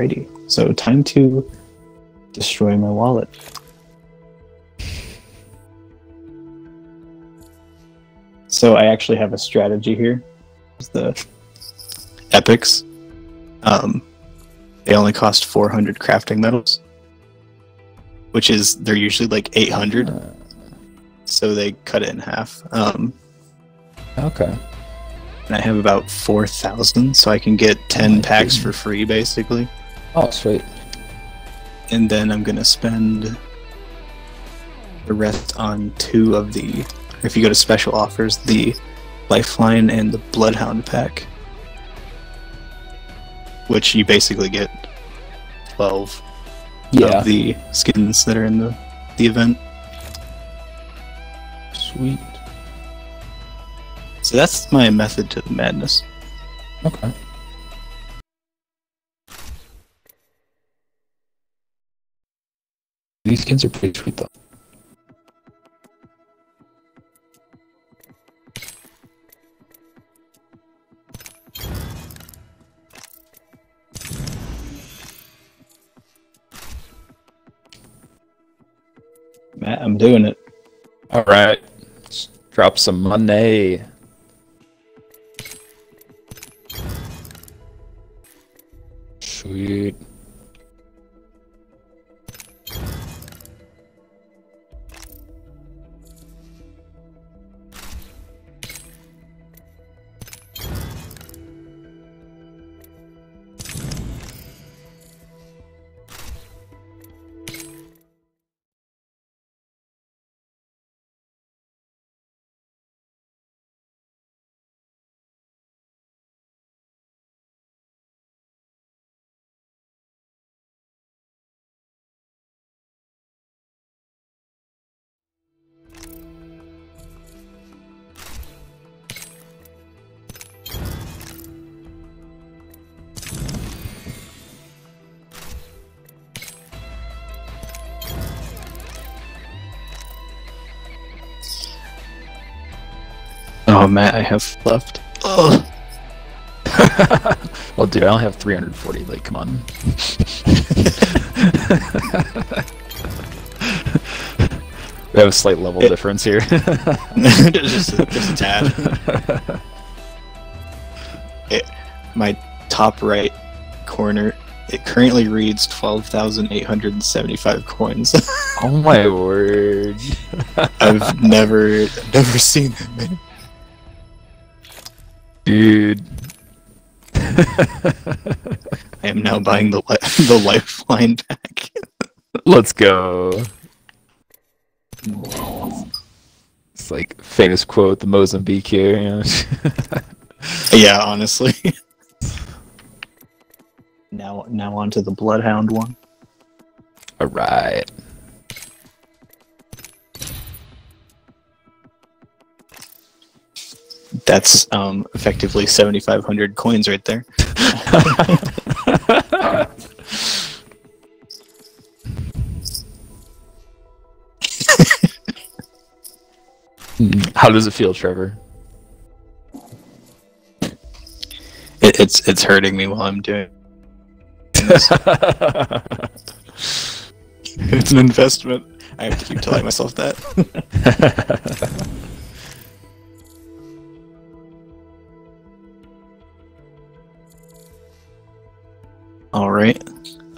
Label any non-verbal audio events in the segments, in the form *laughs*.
Alrighty. So time to destroy my wallet. So I actually have a strategy here. It's the epics. Um, they only cost 400 crafting metals, which is they're usually like 800. Uh, So they cut it in half. Um, okay. and I have about 4,000, so I can get 10 my packs goodness. for free basically. Oh, sweet. and then I'm gonna spend the rest on two of the. If you go to special offers, the Lifeline and the Bloodhound pack, which you basically get twelve Yeah. of the skins that are in the the event. Sweet. So that's my method to the madness. Okay. These skins are pretty sweet though. Matt, I'm doing it. All right. Let's drop some money. Sweet. Oh, Matt, I have left. Ugh. *laughs* well, dude, I only have 340. Like, come on. *laughs* we have a slight level It- difference here. *laughs* just, a, just a tad. It, my top right corner, it currently reads 12,875 coins. oh my word. I've never, never seen that many. Dude. *laughs* I am now buying the li- *laughs* the lifeline pack. Let's go. *laughs* It's like famous quote, the Mozambique here. You know? yeah, honestly. now, now onto the Bloodhound one. All right. That's um effectively 7,500 coins right there. How does it feel, Trevor? It, it's it's hurting me while I'm doing. *laughs* It's an investment. I have to keep telling myself that. *laughs* All right.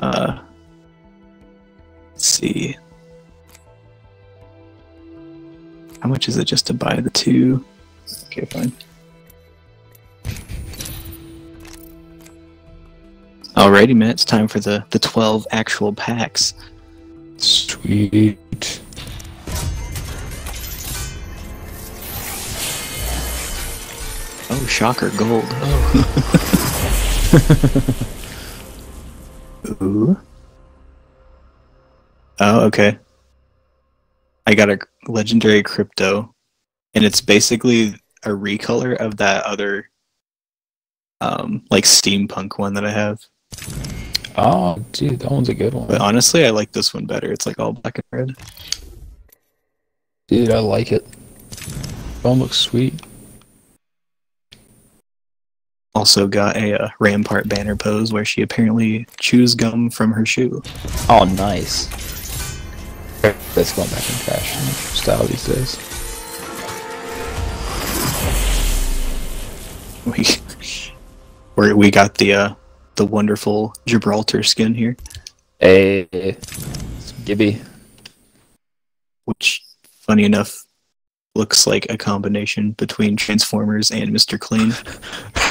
Uh, let's see. How much is it just to buy the two? Okay, fine. Alrighty, man. It's time for the the twelve actual packs. Sweet. Oh, shocker, gold. Oh. *laughs* *laughs* Ooh. Oh, okay. I got a legendary crypto, and it's basically a recolor of that other, um, like steampunk one that I have. Oh, dude, that one's a good one. But honestly, I like this one better. It's like all black and red. Dude, I like it. That one looks sweet. Also got a, uh Rampart banner pose where she apparently chews gum from her shoe. Oh, nice. That's going back in fashion style these days. *laughs* We we we got the uh, the wonderful Gibraltar skin here, Hey, it's Gibby. which, funny enough, looks like a combination between Transformers and Mr. Clean. *laughs*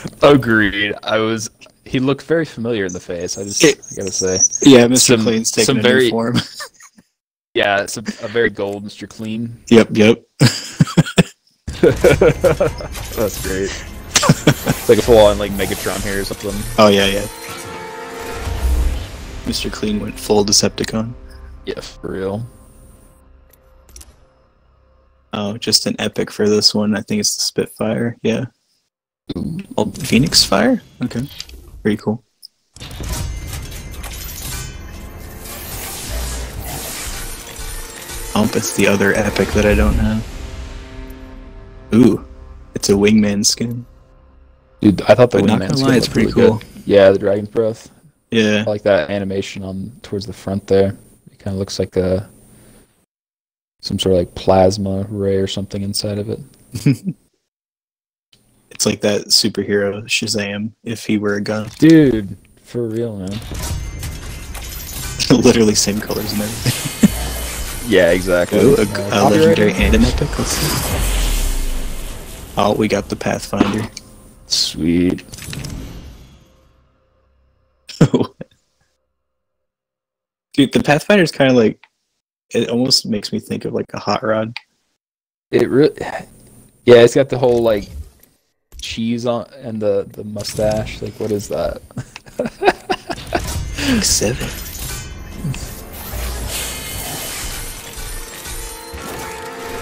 *laughs* Agreed. I was. He looked very familiar in the face. I just It- I gotta say. Yeah, Mr. Some- Clean's taking some a very- new form. *laughs* *laughs* Yeah, it's a, a very gold Mr. Clean. yep, yep. That's great. It's like a full on like Megatron here or something. Oh yeah, yeah. Mr. Clean went full Decepticon. Yeah, for real. Oh, just an epic for this one. I think it's the Spitfire. Yeah. Ooh. Oh, Phoenix Fire. Okay. Pretty cool. Ump is the other epic that I don't have. Ooh, it's a wingman skin. Dude, I thought the But not wingman gonna skin lie, it's pretty really cool. good. Yeah, the Dragon's Breath. Yeah. I like that animation on towards the front there. It kind of looks like a some sort of like plasma ray or something inside of it. *laughs* It's like that superhero Shazam if he were a gun. *laughs* Dude, for real, man. Literally same colors and everything. *laughs* Yeah, exactly. Ooh, a, Uh, a legendary and an epic. Let's see. Oh, we got the Pathfinder. Sweet. *laughs* Dude, the Pathfinder is kind of like it almost makes me think of like a hot rod. It really, *sighs* yeah, it's got the whole like cheese on and the the mustache. Like, what is that? Seven.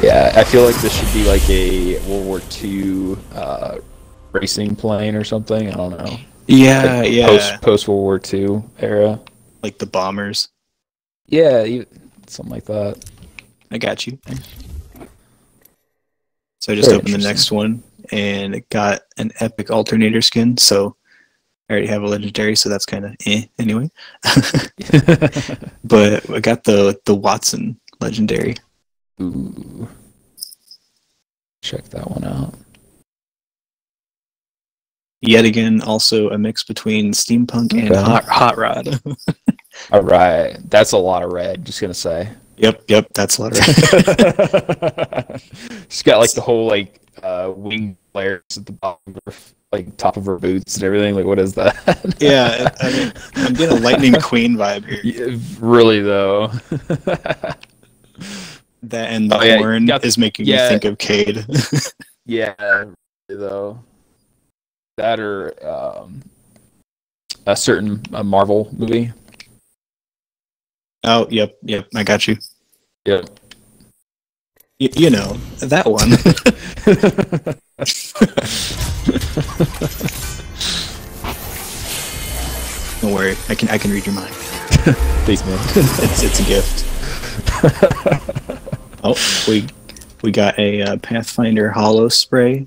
Yeah, I feel like this should be like a World War II uh, racing plane or something. I don't know. Yeah, Like yeah. Post post World War II era. Like the bombers. Yeah, you, something like that. I got you. So I just Very opened the next one and it got an epic alternator skin. So I already have a legendary, so that's kind of eh anyway. *laughs* but I got the the Wattson legendary. Ooh. Check that one out. Yet again, also a mix between steampunk and hot hot rod. *laughs* All right, that's a lot of red. Just gonna say. yep, yep, that's a lot of *laughs* She's got like the whole like uh, wing flares at the bottom of her, like top of her boots and everything. Like, what is that? *laughs* yeah. I mean, I'm getting a Lightning *laughs* Queen vibe here. Yeah, really though. *laughs* That and the Oh, yeah, horn is making yeah. me think of Cade. yeah, really though. That or um, a certain uh, Marvel movie. oh, yep, yep, I got you. Yep. Y- you know that one. *laughs* Don't worry, I can I can read your mind. Thanks, man. *laughs* It's it's a gift. oh, we we got a uh, Pathfinder Hollow spray.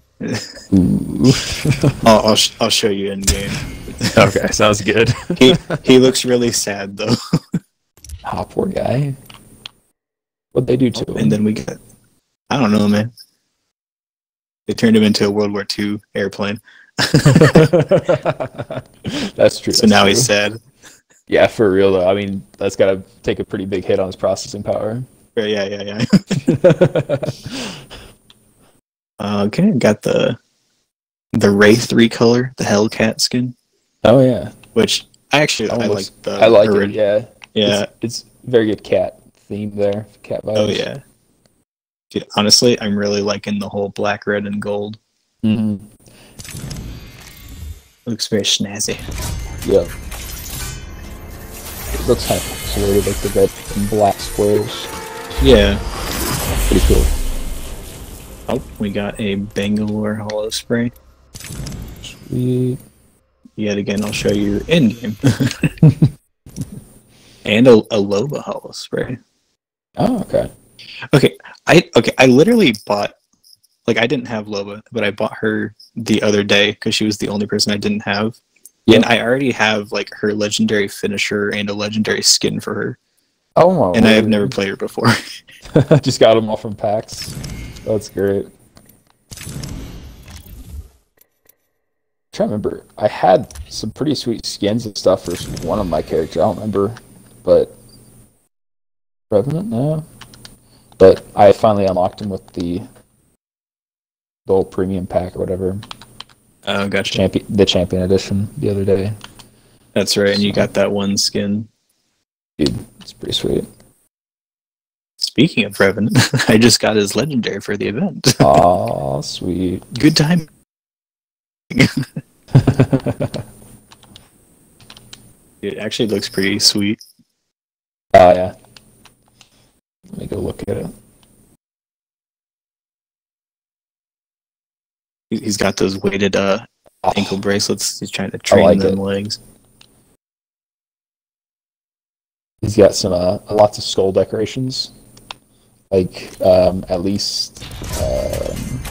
Ooh. I'll I'll, sh- I'll show you in game. okay, sounds good. He he looks really sad though. Ah, poor guy. What'd they do to him? And then we got I don't know, man. They turned him into a World War II airplane. *laughs* that's true. So that's now true. he's sad. Yeah, for real though. I mean, that's got to take a pretty big hit on his processing power. Yeah, yeah, yeah. Uh, *laughs* okay, got the the Wraith three color, the Hellcat skin, oh yeah, which I actually I like the I like orig- it. Yeah, Yeah. It's, it's very good cat theme there. Cat vibes. Oh yeah. Dude, honestly, I'm really liking the whole black, red, and gold. hmm looks very snazzy. Yeah. It looks kind of pixelated, like the red and black squares. Yeah. Pretty cool. Oh, we got a Bangalore hollow spray. Sweet. Yet again, I'll show you in game. *laughs* and a, a Loba hollow spray. Oh, okay. Okay, I okay, I literally bought like I didn't have Loba, but I bought her the other day because she was the only person I didn't have. Yeah. And I already have like her legendary finisher and a legendary skin for her. Oh my! And I have never played her before. *laughs* *laughs* just got them all from packs. That's great. trying to remember. I had some pretty sweet skins and stuff for one of my characters. I don't remember, but Revenant, no. But I finally unlocked him with the the old premium pack or whatever, Oh, gotcha. champion, the champion edition the other day. That's right. And you got that one skin. Dude, it's pretty sweet. Speaking of Revenant, *laughs* I just got his legendary for the event. *laughs* Aw, sweet. Good time. *laughs* It actually looks pretty sweet. Oh yeah. Let me go look at it. He- He's got those weighted uh, Oh, ankle *sighs* bracelets. He's trying to train like them it. legs. He's got some uh, lots of skull decorations, like um, at least um,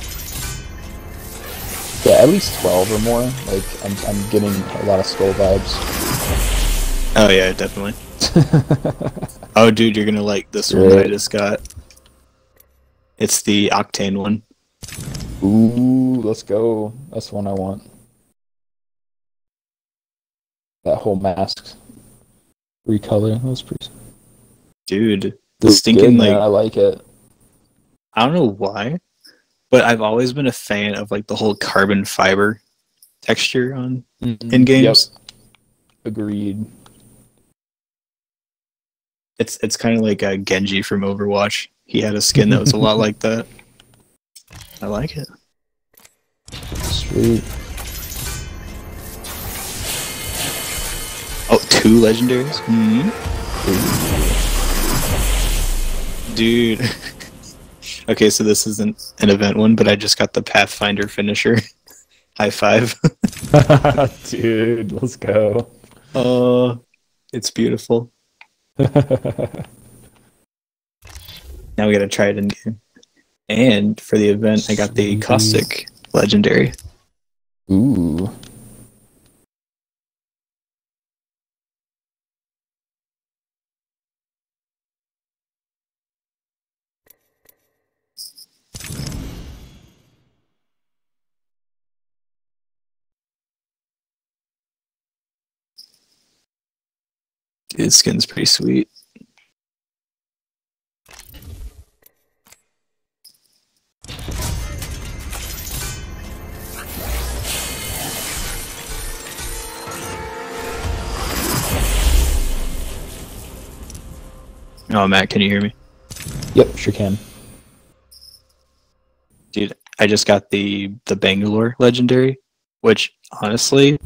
yeah, at least twelve or more. Like I'm, I'm getting a lot of skull vibes. Oh yeah, definitely. *laughs* Oh dude, you're gonna like this one that I just got. It's the Octane one. Ooh, let's go. That's the one I want. That whole mask recolor. That was pretty. Dude, the stinking good, like I like it. I don't know why, but I've always been a fan of like the whole carbon fiber texture on mm-hmm. in games. Yep. Agreed. It's it's kind of like a Genji from Overwatch. He had a skin that was a lot *laughs* like that. I like it. Sweet. Oh, two legendaries? hmm Dude. *laughs* okay, so this isn't an event one, but I just got the Pathfinder finisher. *laughs* High five. Dude, let's go. Oh, it's beautiful. Now we gotta try it in game. And for the event, I got the caustic legendary. Ooh. His skin's pretty sweet. Oh, Matt, can you hear me? Yep, sure can. Dude, I just got the the Bangalore legendary, which honestly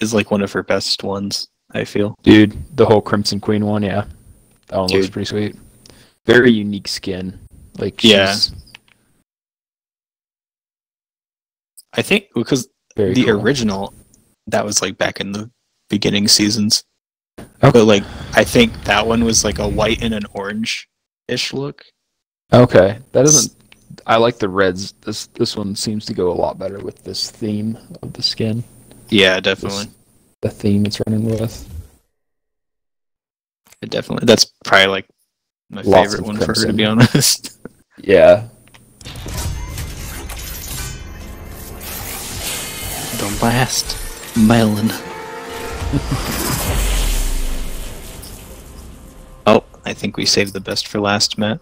is like one of her best ones, I feel. Dude, the whole Crimson Queen one, yeah. That one looks pretty sweet. Very unique skin. Like Yeah. I think because very the cool. original that was like back in the beginning seasons. Okay. But like I think that one was like a white and an orange ish look. Okay. That doesn't I like the reds. This this one seems to go a lot better with this theme of the skin. Yeah, definitely. The theme it's running with. It definitely that's probably like my Lots favorite one for her to be honest. *laughs* Yeah. the last melon. *laughs* oh, I think we saved the best for last, Matt.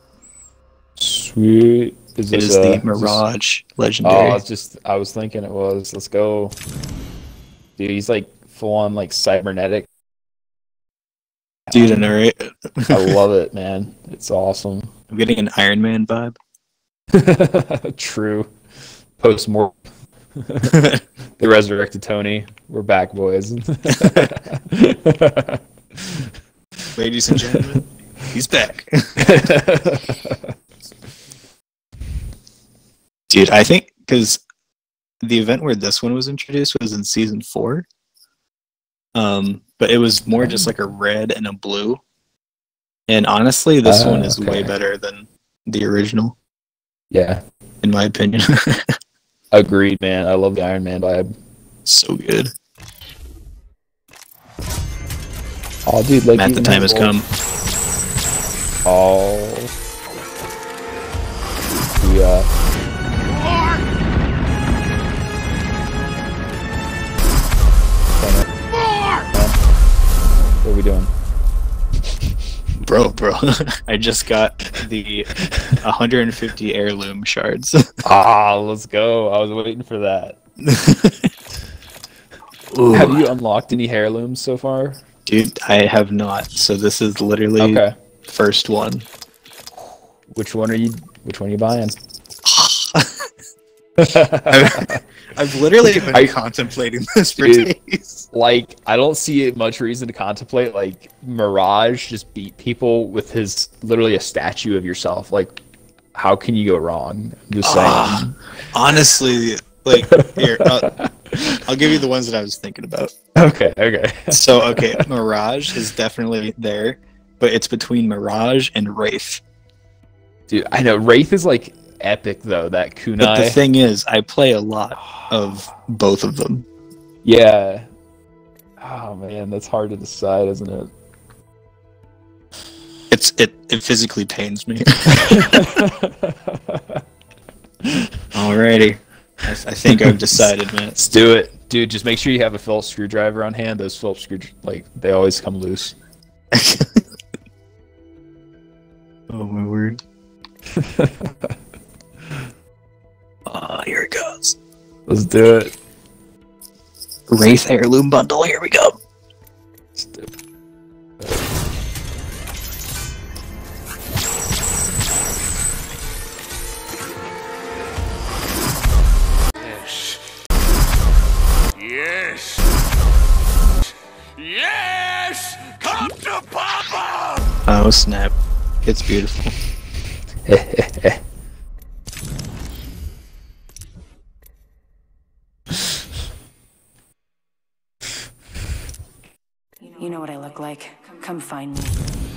Sweet. Is It is uh, the is this- Mirage Oh, legendary. it's just I was thinking it was. Let's go. Dude, he's like full on like cybernetic. Dude, I know, right? I love it, man. It's awesome. I'm getting an Iron Man vibe. *laughs* True. Post more *laughs* the resurrected Tony. We're back, boys. *laughs* Ladies and gentlemen, he's back. Dude, I think because the event where this one was introduced was in season four. Um, but it was more just like a red and a blue. And honestly, this Ah, one is way better than the original. yeah. In my opinion. *laughs* Agreed, man. I love the Iron Man vibe. so good. Oh, dude, like Matt, the time has come. Oh. Yeah. We doing? Bro, bro. *laughs* I just got the 150 heirloom shards. *laughs* Ah, let's go. I was waiting for that. *laughs* Have you unlocked any heirlooms so far? Dude, I have not. So this is literally Okay. first one. Which one are you? Which one are you buying? I've, literally been I- contemplating *laughs* this for Dude. days. like, I don't see much reason to contemplate. Like, Mirage just beat people with his literally a statue of yourself. Like, how can you go wrong? I'm just saying. Ah, honestly, like here, I'll, I'll give you the ones that I was thinking about. *laughs* Okay, okay. So, okay, Mirage is definitely there, but it's between Mirage and Wraith. Dude, I know Wraith is like epic though. That kunai. But the thing is, I play a lot of both of them. yeah. Oh man, that's hard to decide, isn't it? It's it it physically pains me. *laughs* Alrighty, I, I think I've decided, man. Let's do it, dude. Just make sure you have a Phillips screwdriver on hand. Those Phillips screw like they always come loose. *laughs* oh my word! *laughs* Ah, here it goes. Let's do it. Wraith heirloom bundle. Here we go. Let's do it. Yes. Yes. Yes! Come to Papa! Oh snap! It's beautiful. *laughs* You know what I look Come find me.